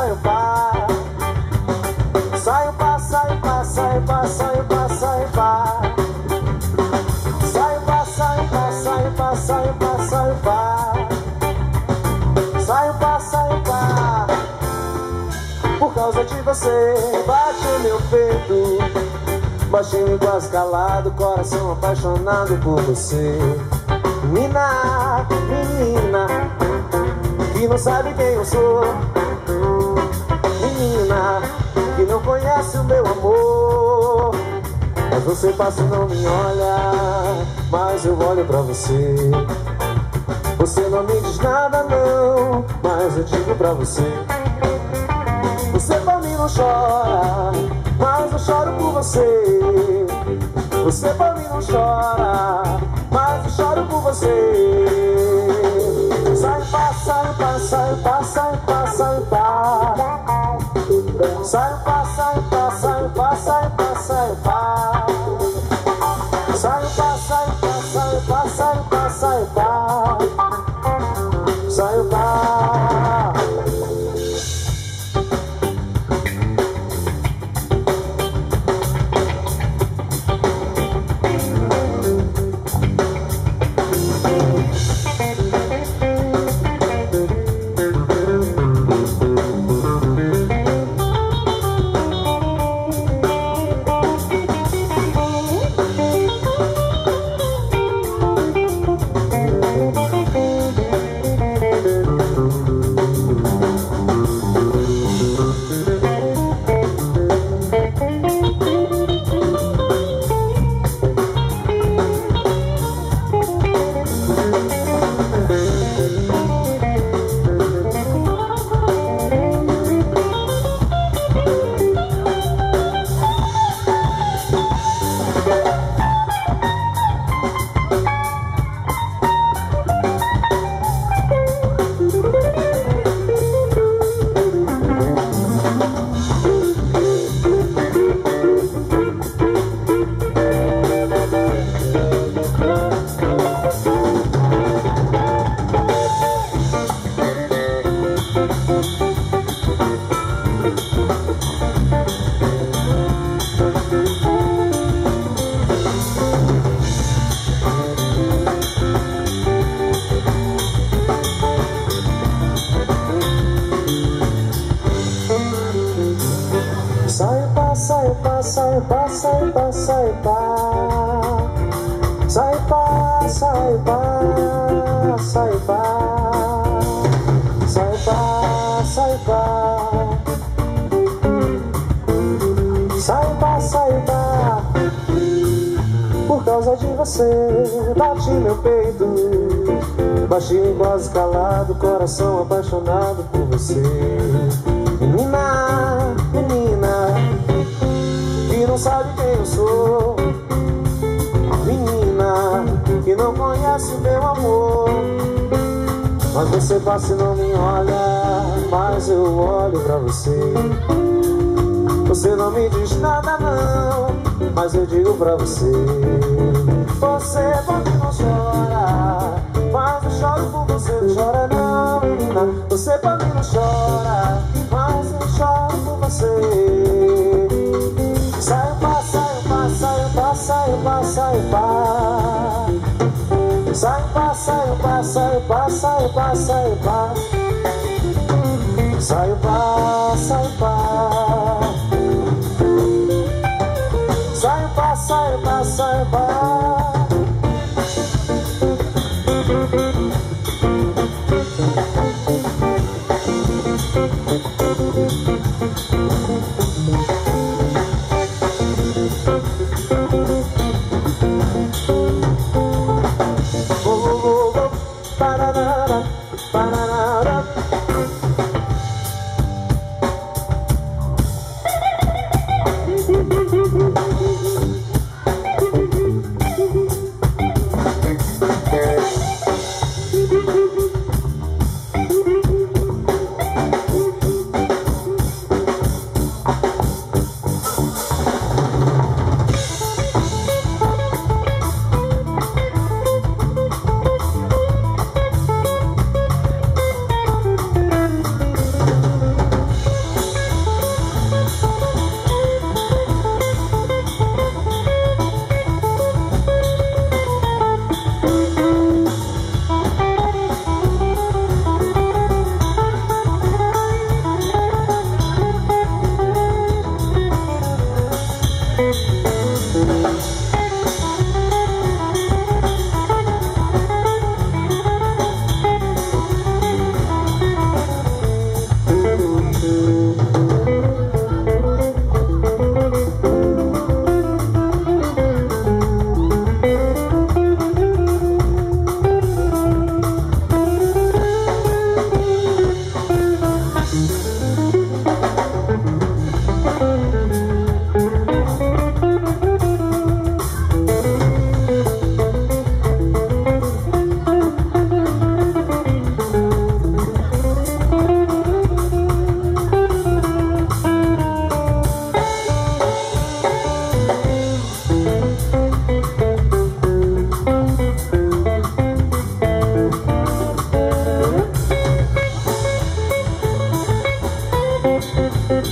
saio pá. Saio pá, saio pá, saio pá, saio pá, saio pá. Saio pá, saio pá, saio pá, saio pá, saio pá. Saio pá, saio pá. Por causa de você, bate meu peito. Baixinho igual calado, coração apaixonado por você. Menina, menina, que não sabe quem eu sou não conhece o meu amor Mas você passa e não me olha Mas eu olho pra você. Você não me diz nada não Mas eu digo pra você. Você pra mim não chora Mas eu choro por você. Você pra mim não chora Mas eu choro por você. Sai, passa, sai, passa, sai, passa, sai, passa, pá Sai pá, sai pá Sai pá, sai pá Por causa de você bate meu peito. Baixinho quase calado, coração apaixonado por você sou Menina Que não conhece meu amor. Mas você passa e não me olha Mas eu olho pra você. Você não me diz nada não Mas eu digo pra você. Você pode não chora Mas eu choro por você Não chora não, menina Você mim não chora Mas eu choro por você pá, sai, pá Sai, pá, sai, pá, sai, pá, sai, pá,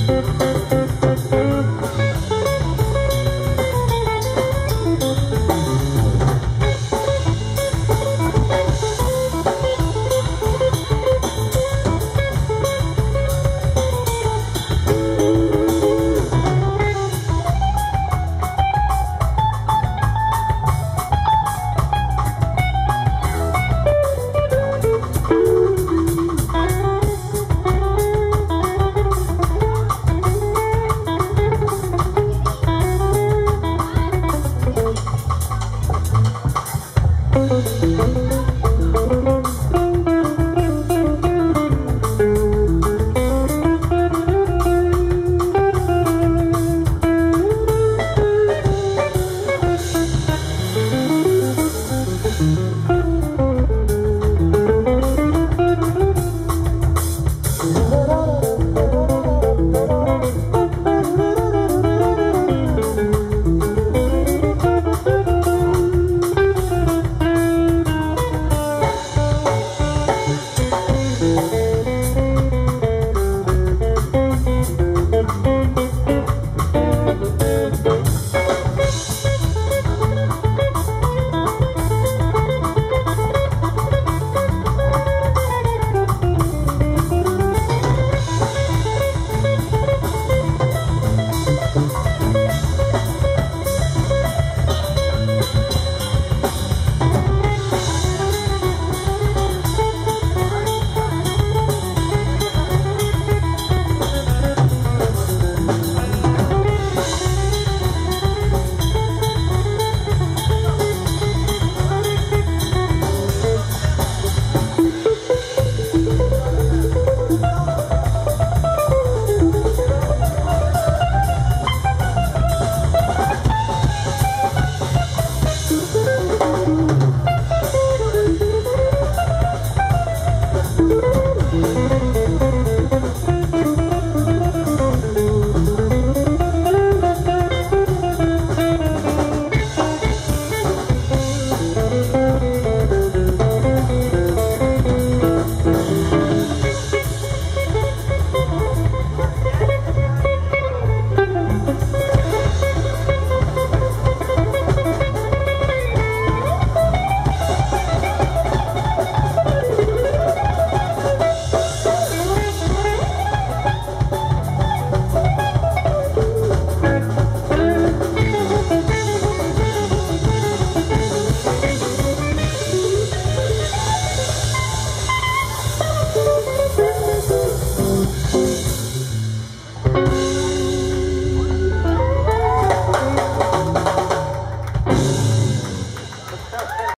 Música